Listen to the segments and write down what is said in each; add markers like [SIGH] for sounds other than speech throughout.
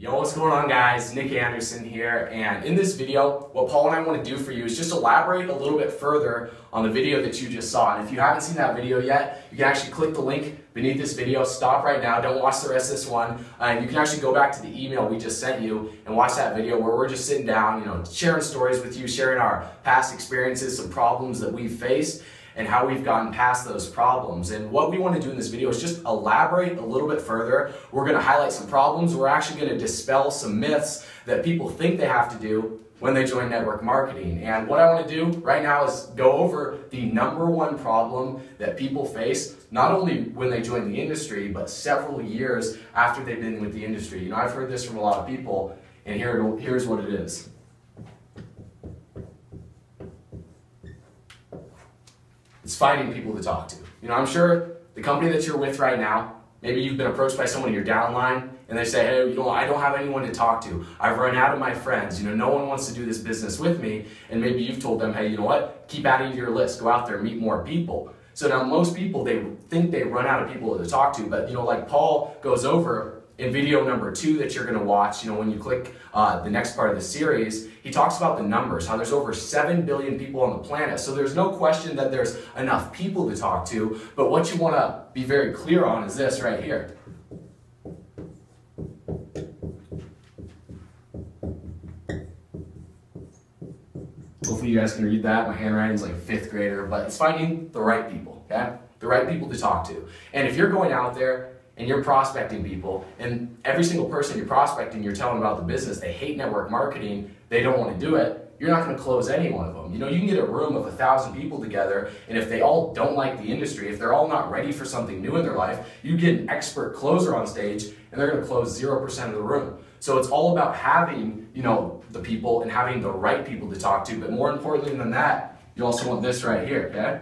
Yo, what's going on guys? Nick Anderson here, and in this video, what Paul and I want to do for you is just elaborate a little bit further on the video that you just saw. And if you haven't seen that video yet, you can actually click the link beneath this video, stop right now, don't watch the rest of this one, uh, and you can actually go back to the email we just sent you and watch that video where we're just sitting down, you know, sharing stories with you, sharing our past experiences, some problems that we've faced, and how we've gotten past those problems. And what we want to do in this video is just elaborate a little bit further. We're going to highlight some problems. We're actually going to dispel some myths that people think they have to do when they join network marketing. And what I want to do right now is go over the number one problem that people face, not only when they join the industry, but several years after they've been with the industry. You know, I've heard this from a lot of people, and here, here's what it is. It's finding people to talk to. You know, I'm sure the company that you're with right now, maybe you've been approached by someone in your downline and they say, hey, you know, I don't have anyone to talk to. I've run out of my friends. You know, no one wants to do this business with me. And maybe you've told them, hey, you know what? Keep adding to your list. Go out there, meet more people. So now most people, they think they run out of people to talk to. But, you know, like Paul goes over, in video number two that you're going to watch, you know, when you click uh, the next part of the series, he talks about the numbers, how there's over 7 billion people on the planet. So there's no question that there's enough people to talk to, but what you want to be very clear on is this right here. Hopefully you guys can read that. My handwriting's like fifth grader, but it's finding the right people, okay? The right people to talk to. And if you're going out there and you're prospecting people, and every single person you're prospecting, you're telling about the business, they hate network marketing, they don't want to do it, you're not going to close any one of them. You know, you can get a room of a thousand people together, and if they all don't like the industry, if they're all not ready for something new in their life, you get an expert closer on stage, and they're going to close 0% of the room. So it's all about having, you know, the people and having the right people to talk to, but more importantly than that, you also want this right here, okay?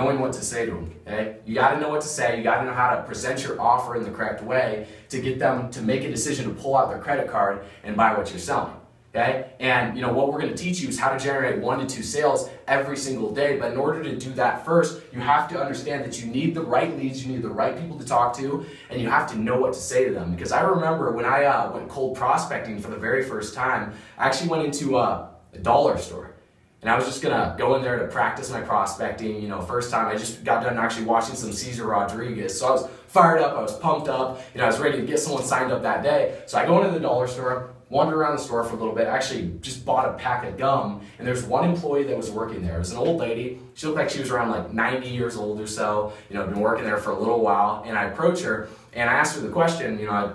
Knowing what to say to them. Okay? You got to know what to say. You got to know how to present your offer in the correct way to get them to make a decision to pull out their credit card and buy what you're selling. Okay? And you know what we're going to teach you is how to generate one to two sales every single day. But in order to do that first, you have to understand that you need the right leads, you need the right people to talk to, and you have to know what to say to them. Because I remember when I uh, went cold prospecting for the very first time, I actually went into a dollar store. And I was just gonna go in there to practice my prospecting. You know, first time I just got done actually watching some Cesar Rodriguez. So I was fired up, I was pumped up, you know, I was ready to get someone signed up that day. So I go into the dollar store, wander around the store for a little bit, actually just bought a pack of gum, and there's one employee that was working there. It was an old lady. She looked like she was around like 90 years old or so, you know, been working there for a little while. And I approach her and I asked her the question, you know, I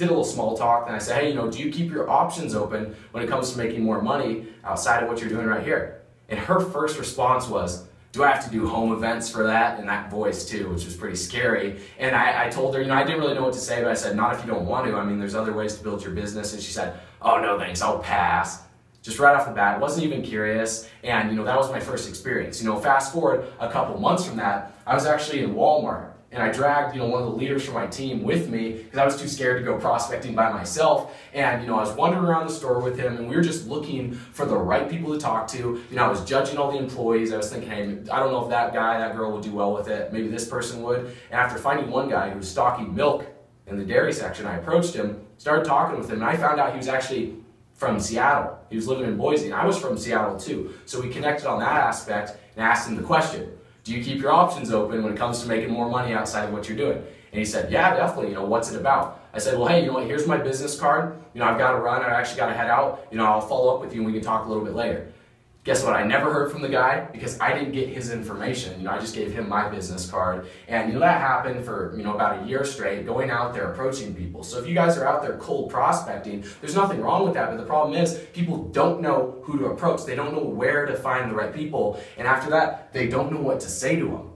did a little small talk, and I said, hey, you know, do you keep your options open when it comes to making more money outside of what you're doing right here? And her first response was, do I have to do home events for that? And that voice too, which was pretty scary. And I, I, told her, you know, I didn't really know what to say, but I said, not if you don't want to. I mean, there's other ways to build your business. And she said, oh, no, thanks, I'll pass. Just right off the bat, wasn't even curious. And, you know, that was my first experience. You know, fast forward a couple months from that, I was actually in Walmart and I dragged, you know, one of the leaders from my team with me because I was too scared to go prospecting by myself. And, you know, I was wandering around the store with him and we were just looking for the right people to talk to. You know, I was judging all the employees. I was thinking, hey, I don't know if that guy, that girl would do well with it. Maybe this person would. And after finding one guy who was stocking milk in the dairy section, I approached him, started talking with him, and I found out he was actually from Seattle. He was living in Boise, and I was from Seattle too. So we connected on that aspect and asked him the question do you keep your options open when it comes to making more money outside of what you're doing? And he said, yeah, definitely. You know, what's it about? I said, well, hey, you know what? Here's my business card. You know, I've got to run. I actually got to head out. You know, I'll follow up with you and we can talk a little bit later. Guess what? I never heard from the guy because I didn't get his information. You know, I just gave him my business card. And you know, that happened for, you know, about a year straight, going out there approaching people. So if you guys are out there cold prospecting, there's nothing wrong with that. But the problem is people don't know who to approach. They don't know where to find the right people. And after that, they don't know what to say to them.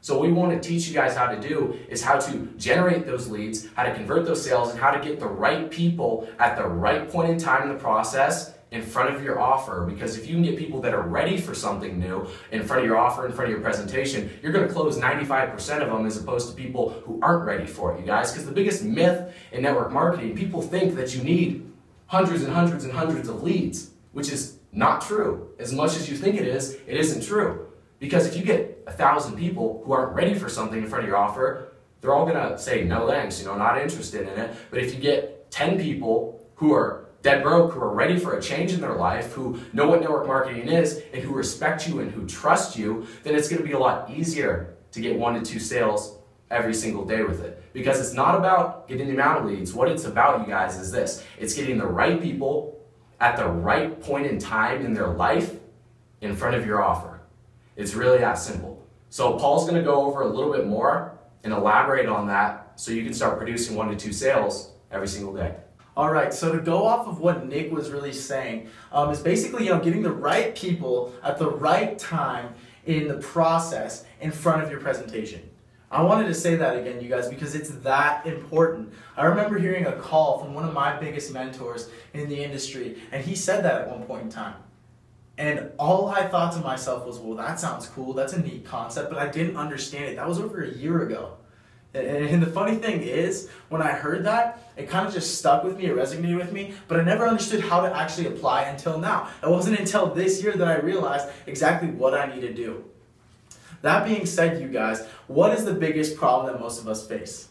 So what we want to teach you guys how to do is how to generate those leads, how to convert those sales, and how to get the right people at the right point in time in the process in front of your offer because if you can get people that are ready for something new in front of your offer, in front of your presentation, you're going to close 95% of them as opposed to people who aren't ready for it, you guys. Because the biggest myth in network marketing, people think that you need hundreds and hundreds and hundreds of leads, which is Not true. As much as you think it is, it isn't true. Because if you get a thousand people who aren't ready for something in front of your offer, they're all gonna say no thanks, you know, not interested in it. But if you get 10 people who are dead broke, who are ready for a change in their life, who know what network marketing is, and who respect you and who trust you, then it's gonna be a lot easier to get one to two sales every single day with it. Because it's not about getting the amount of leads. What it's about, you guys, is this it's getting the right people at the right point in time in their life in front of your offer. It's really that simple. So, Paul's gonna go over a little bit more and elaborate on that so you can start producing one to two sales every single day. All right, so to go off of what Nick was really saying, um, is basically you know getting the right people at the right time in the process in front of your presentation. I wanted to say that again, you guys, because it's that important. I remember hearing a call from one of my biggest mentors in the industry, and he said that at one point in time. And all I thought to myself was, well, that sounds cool. That's a neat concept, but I didn't understand it. That was over a year ago. And the funny thing is, when I heard that, it kind of just stuck with me, it resonated with me, but I never understood how to actually apply until now. It wasn't until this year that I realized exactly what I need to do. That being said, you guys, what is the biggest problem that most of us face?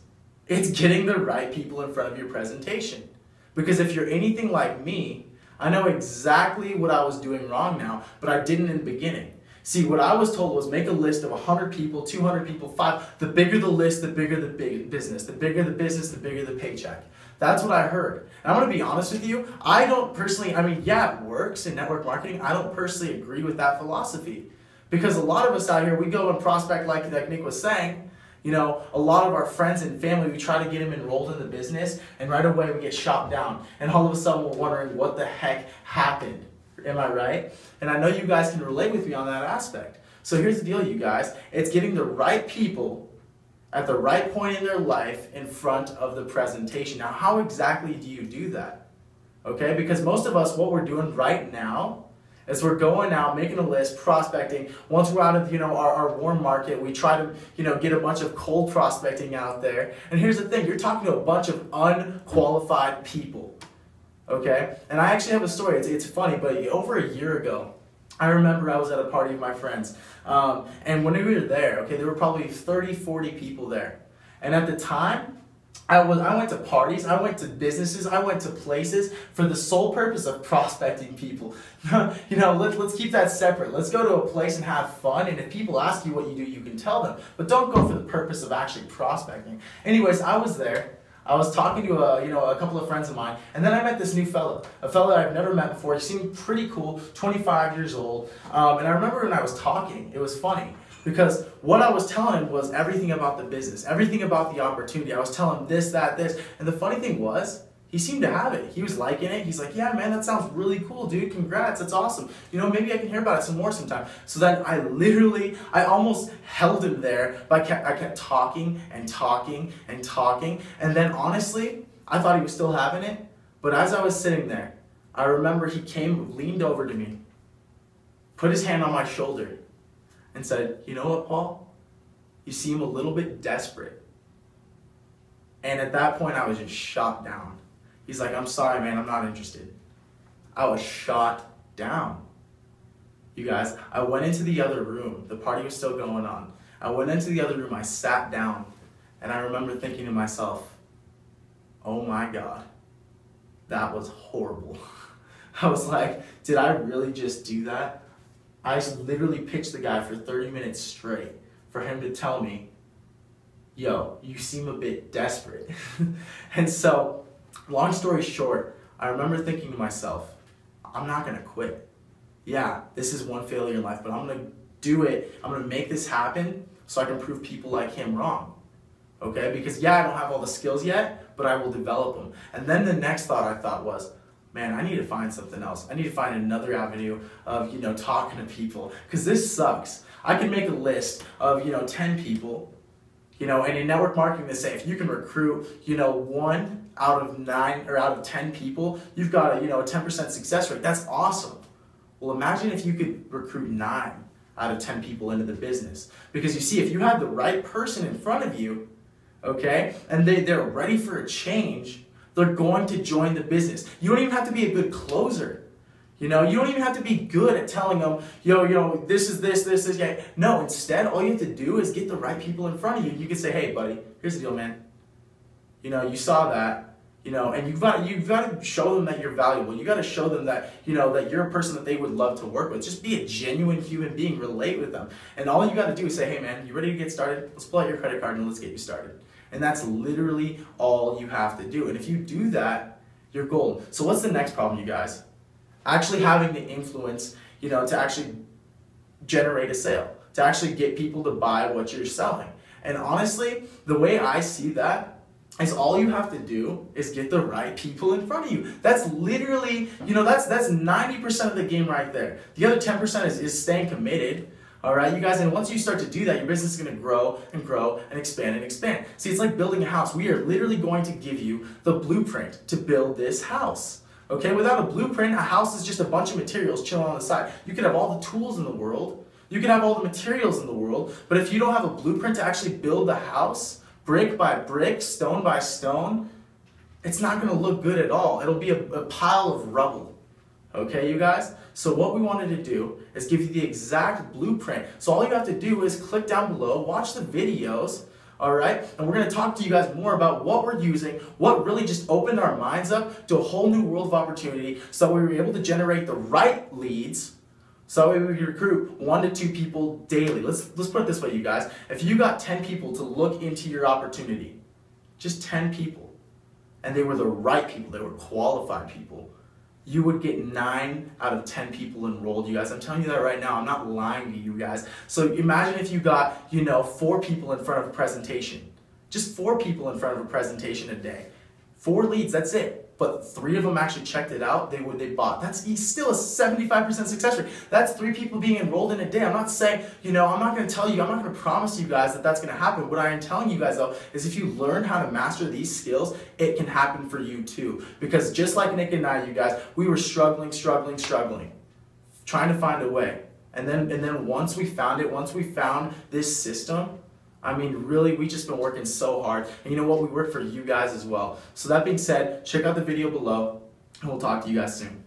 It's getting the right people in front of your presentation. Because if you're anything like me, I know exactly what I was doing wrong now, but I didn't in the beginning. See, what I was told was make a list of 100 people, 200 people, five. The bigger the list, the bigger the big business. The bigger the business, the bigger the paycheck. That's what I heard. And I'm going to be honest with you. I don't personally, I mean, yeah, it works in network marketing. I don't personally agree with that philosophy. Because a lot of us out here, we go and prospect like, like Nick was saying. You know, a lot of our friends and family, we try to get them enrolled in the business, and right away we get shot down. And all of a sudden we're wondering what the heck happened. Am I right? And I know you guys can relate with me on that aspect. So here's the deal, you guys it's getting the right people at the right point in their life in front of the presentation. Now, how exactly do you do that? Okay, because most of us, what we're doing right now is we're going out, making a list, prospecting. Once we're out of you know our, our warm market, we try to you know get a bunch of cold prospecting out there. And here's the thing: you're talking to a bunch of unqualified people. Okay? And I actually have a story. It's, it's funny, but over a year ago, I remember I was at a party of my friends. Um, and when we were there, okay, there were probably 30, 40 people there. And at the time, I was I went to parties, I went to businesses, I went to places for the sole purpose of prospecting people. [LAUGHS] you know, let, let's keep that separate. Let's go to a place and have fun. And if people ask you what you do, you can tell them. But don't go for the purpose of actually prospecting. Anyways, I was there I was talking to a, you know, a couple of friends of mine, and then I met this new fellow, a fellow I've never met before. He seemed pretty cool, 25 years old. Um, and I remember when I was talking, it was funny because what I was telling him was everything about the business, everything about the opportunity. I was telling him this, that, this. And the funny thing was, he seemed to have it. He was liking it. He's like, yeah, man, that sounds really cool, dude. Congrats, that's awesome. You know, maybe I can hear about it some more sometime. So then I literally, I almost held him there, but I kept, I kept talking and talking and talking. And then honestly, I thought he was still having it. But as I was sitting there, I remember he came, leaned over to me, put his hand on my shoulder, and said, you know what, Paul? You seem a little bit desperate. And at that point, I was just shot down. He's like, I'm sorry, man, I'm not interested. I was shot down. You guys, I went into the other room. The party was still going on. I went into the other room, I sat down, and I remember thinking to myself, oh my God, that was horrible. [LAUGHS] I was like, did I really just do that? I literally pitched the guy for 30 minutes straight for him to tell me, yo, you seem a bit desperate. [LAUGHS] and so Long story short, I remember thinking to myself, I'm not gonna quit. Yeah, this is one failure in life, but I'm gonna do it. I'm gonna make this happen so I can prove people like him wrong. Okay? Because yeah, I don't have all the skills yet, but I will develop them. And then the next thought I thought was, man, I need to find something else. I need to find another avenue of, you know, talking to people. Because this sucks. I can make a list of, you know, 10 people, you know, and in network marketing they say if you can recruit, you know, one out of nine or out of 10 people, you've got a, you know, a 10% success rate. That's awesome. Well, imagine if you could recruit nine out of 10 people into the business. Because you see, if you have the right person in front of you, okay, and they, they're ready for a change, they're going to join the business. You don't even have to be a good closer. You know, you don't even have to be good at telling them, yo, you know, this is this, this, this, yeah. No, instead, all you have to do is get the right people in front of you. You can say, hey, buddy, here's the deal, man. You know, you saw that you know and you've got you've got to show them that you're valuable. You got to show them that you know that you're a person that they would love to work with. Just be a genuine human being. Relate with them. And all you got to do is say hey man you ready to get started? Let's pull out your credit card and let's get you started. And that's literally all you have to do. And if you do that you're golden. So what's the next problem you guys actually having the influence you know to actually generate a sale to actually get people to buy what you're selling and honestly the way i see that is all you have to do is get the right people in front of you. That's literally, you know, that's that's 90% of the game right there. The other 10% is, is staying committed. All right, you guys, and once you start to do that, your business is going to grow and grow and expand and expand. See, it's like building a house. We are literally going to give you the blueprint to build this house. Okay, without a blueprint, a house is just a bunch of materials chilling on the side. You could have all the tools in the world, you could have all the materials in the world, but if you don't have a blueprint to actually build the house, brick by brick, stone by stone, it's not going to look good at all. It'll be a, a, pile of rubble. Okay, you guys? So what we wanted to do is give you the exact blueprint. So all you have to do is click down below, watch the videos, all right? And we're going to talk to you guys more about what we're using, what really just opened our minds up to a whole new world of opportunity so we were able to generate the right leads so we recruit one to two people daily. Let's let's put it this way, you guys. If you got 10 people to look into your opportunity, just 10 people, and they were the right people, they were qualified people, you would get nine out of 10 people enrolled, you guys. I'm telling you that right now. I'm not lying to you guys. So imagine if you got, you know, four people in front of a presentation. Just four people in front of a presentation a day. Four leads, that's it but three of them actually checked it out, they would they bought. That's still a 75% success rate. That's three people being enrolled in a day. I'm not saying, you know, I'm not going to tell you, I'm not going to promise you guys that that's going to happen. What I am telling you guys though is if you learn how to master these skills, it can happen for you too. Because just like Nick and I, you guys, we were struggling, struggling, struggling, trying to find a way. And then and then once we found it, once we found this system, I mean, really, we just been working so hard. And you know what? We work for you guys as well. So that being said, check out the video below, and we'll talk to you guys soon.